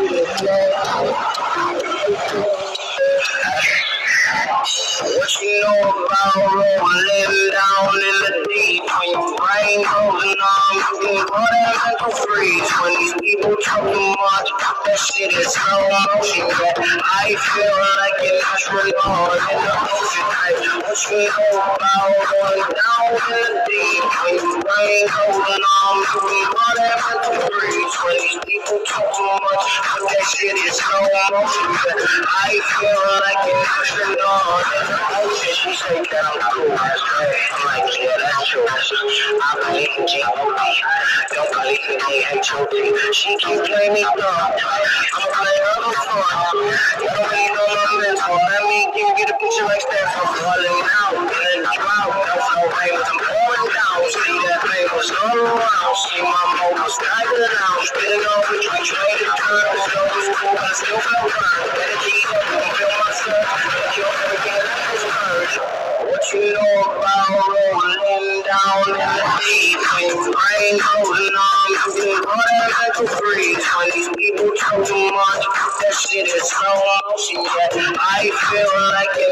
What you know about rolling down in the deep when your brain goes numb? You can call that mental freeze when these people talk too much. That shit is slow motion. Yeah, I feel like an astronaut in the ocean. Like, what you know about going down in the deep when your brain goes numb? You can call that mental freeze when these people talk I feel like in the ocean. She say that I'm cool. That's right. I'm like, yeah, that's true. I believe in G-O-D. Don't believe in G-H-O-D. She keep playing me dumb. I'm of a fun. Really know my. Let me give you the picture like that. I'm falling out in the drought. Don't know rain, I'm pouring down. See that thing was all around. See my mom was diving down. Spitting off the tree, traded curves. You know about rolling down in the deep when brain goes numb? You can call that mental freeze when these people talk too much. That shit is slow motion. Yeah, I feel like it.